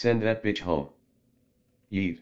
Send that bitch home. Yeet.